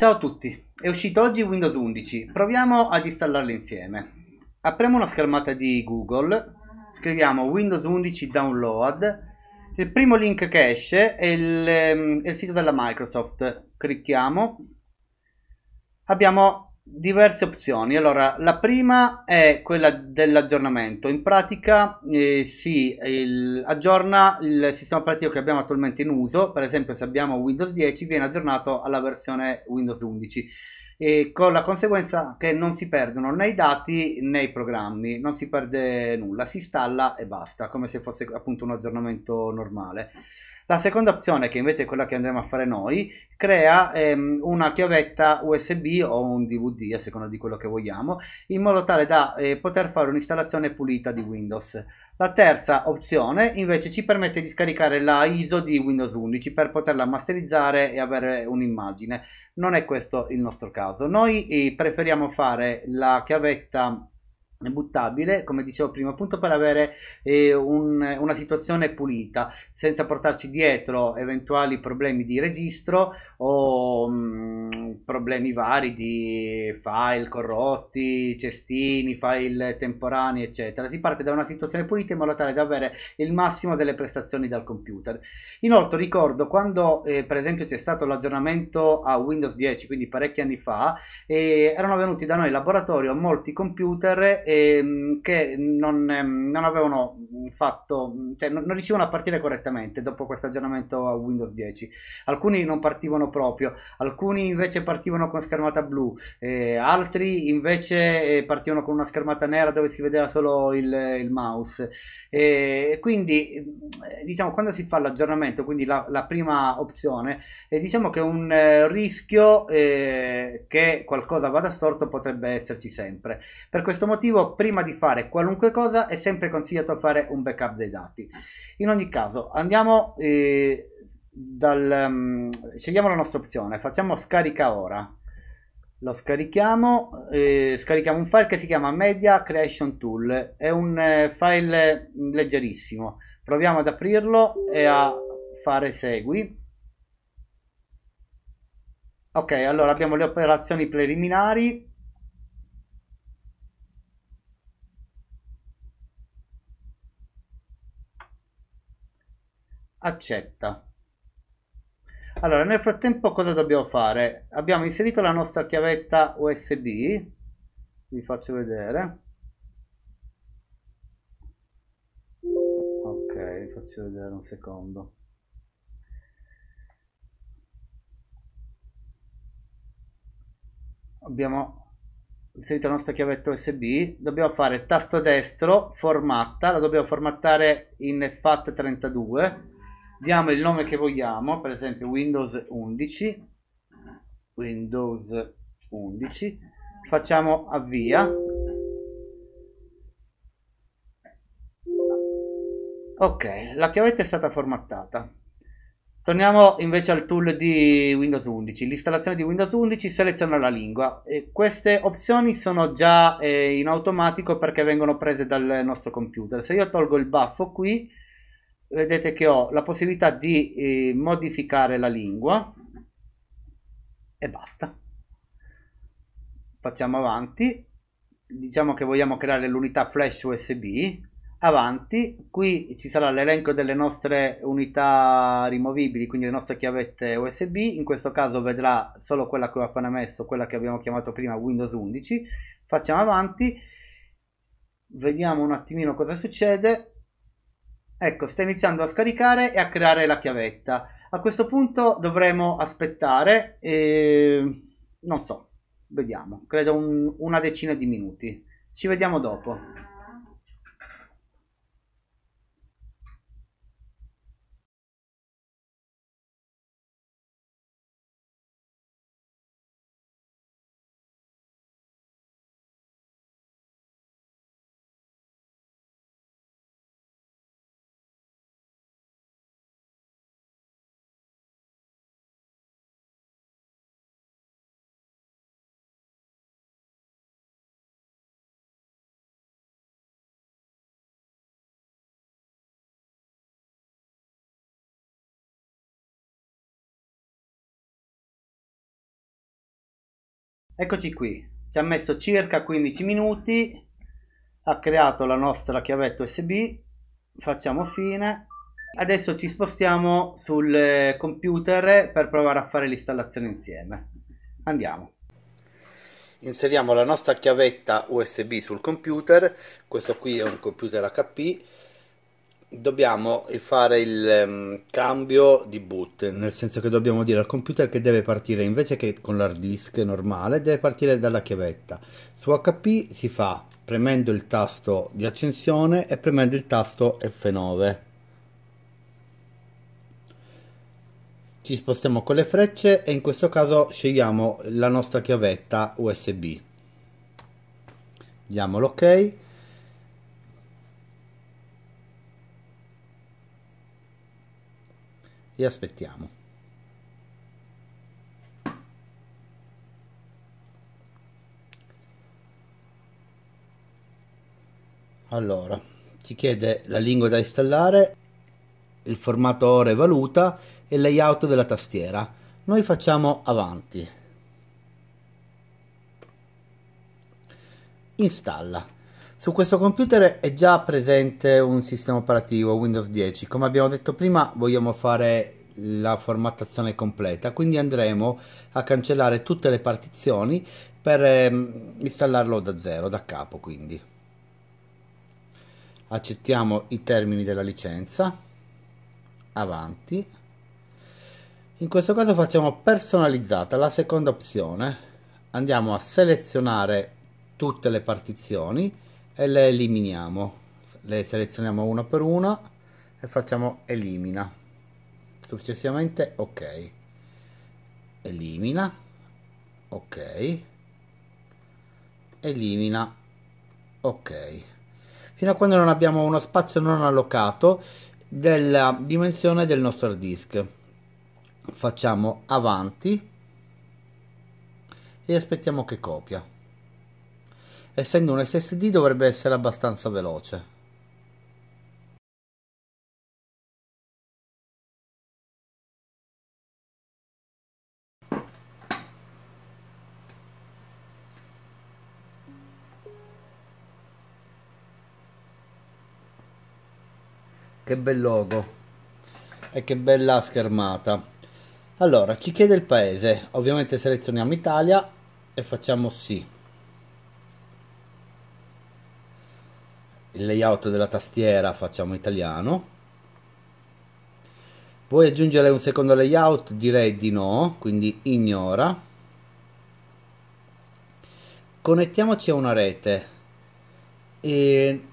Ciao a tutti, è uscito oggi Windows 11, proviamo ad installarlo insieme. Apriamo una schermata di Google, scriviamo Windows 11 Download, il primo link che esce è il, ehm, è il sito della Microsoft, clicchiamo, abbiamo diverse opzioni. Allora, la prima è quella dell'aggiornamento. In pratica eh, si il, aggiorna il sistema operativo che abbiamo attualmente in uso. Per esempio, se abbiamo Windows 10, viene aggiornato alla versione Windows 11. E con la conseguenza che non si perdono né i dati né i programmi, non si perde nulla, si installa e basta, come se fosse appunto un aggiornamento normale. La seconda opzione, che invece è quella che andremo a fare noi, crea ehm, una chiavetta USB o un DVD, a seconda di quello che vogliamo, in modo tale da eh, poter fare un'installazione pulita di Windows. La terza opzione invece ci permette di scaricare la ISO di Windows 11 per poterla masterizzare e avere un'immagine. Non è questo il nostro caso. Noi eh, preferiamo fare la chiavetta buttabile, come dicevo prima, appunto per avere eh, un, una situazione pulita, senza portarci dietro eventuali problemi di registro o mh, problemi vari di file corrotti, cestini, file temporanei, eccetera. Si parte da una situazione pulita in modo tale da avere il massimo delle prestazioni dal computer. Inoltre ricordo quando eh, per esempio c'è stato l'aggiornamento a Windows 10, quindi parecchi anni fa, eh, erano venuti da noi in laboratorio molti computer ehm, che non, ehm, non, avevano fatto, cioè non, non riuscivano a partire correttamente dopo questo aggiornamento a Windows 10. Alcuni non partivano proprio, alcuni invece partivano con schermata blu, eh, altri invece eh, partivano con una schermata nera dove si vedeva solo il, il mouse. E quindi eh, diciamo quando si fa l'aggiornamento, quindi la, la prima opzione, eh, diciamo che un eh, rischio eh, che qualcosa vada storto potrebbe esserci sempre. Per questo motivo prima di fare qualunque cosa, è sempre consigliato fare un backup dei dati. In ogni caso, andiamo eh, dal... Um, scegliamo la nostra opzione, facciamo scarica ora. Lo scarichiamo, eh, scarichiamo un file che si chiama Media Creation Tool, è un eh, file leggerissimo. Proviamo ad aprirlo e a fare segui. Ok, allora abbiamo le operazioni preliminari, accetta. Allora, nel frattempo cosa dobbiamo fare? Abbiamo inserito la nostra chiavetta USB, vi faccio vedere. Ok, vi faccio vedere un secondo. Abbiamo inserito la nostra chiavetta USB, dobbiamo fare tasto destro, formatta, la dobbiamo formattare in FAT32 diamo il nome che vogliamo, per esempio Windows 11, Windows 11, facciamo avvia. Ok, la chiavetta è stata formattata. Torniamo invece al tool di Windows 11. L'installazione di Windows 11 seleziona la lingua. E queste opzioni sono già eh, in automatico perché vengono prese dal nostro computer. Se io tolgo il baffo qui, vedete che ho la possibilità di eh, modificare la lingua e basta. Facciamo avanti. Diciamo che vogliamo creare l'unità flash usb avanti. Qui ci sarà l'elenco delle nostre unità rimovibili quindi le nostre chiavette usb in questo caso vedrà solo quella che ho appena messo quella che abbiamo chiamato prima windows 11 facciamo avanti. Vediamo un attimino cosa succede Ecco, sta iniziando a scaricare e a creare la chiavetta. A questo punto dovremo aspettare, e... non so, vediamo, credo un, una decina di minuti. Ci vediamo dopo. Eccoci qui. Ci ha messo circa 15 minuti ha creato la nostra chiavetta usb facciamo fine. Adesso ci spostiamo sul computer per provare a fare l'installazione insieme. Andiamo. Inseriamo la nostra chiavetta usb sul computer. Questo qui è un computer hp dobbiamo fare il um, cambio di boot, nel senso che dobbiamo dire al computer che deve partire invece che con l'hard disk normale, deve partire dalla chiavetta. Su HP si fa premendo il tasto di accensione e premendo il tasto F9. Ci spostiamo con le frecce e in questo caso scegliamo la nostra chiavetta USB. Diamo l'ok e aspettiamo. Allora, ci chiede la lingua da installare, il formato ore valuta e il layout della tastiera. Noi facciamo avanti. Installa. Su questo computer è già presente un sistema operativo Windows 10. Come abbiamo detto prima, vogliamo fare la formattazione completa, quindi andremo a cancellare tutte le partizioni per ehm, installarlo da zero, da capo quindi. Accettiamo i termini della licenza, avanti. In questo caso facciamo personalizzata, la seconda opzione. Andiamo a selezionare tutte le partizioni e le eliminiamo. Le selezioniamo una per una e facciamo elimina. Successivamente ok. Elimina. Ok. Elimina. Ok. Fino a quando non abbiamo uno spazio non allocato della dimensione del nostro disk. Facciamo avanti e aspettiamo che copia essendo un SSD dovrebbe essere abbastanza veloce. Che bel logo e che bella schermata. Allora, ci chiede il paese, ovviamente selezioniamo Italia e facciamo sì. Il layout della tastiera facciamo italiano. Vuoi aggiungere un secondo layout? Direi di no quindi ignora. Connettiamoci a una rete. E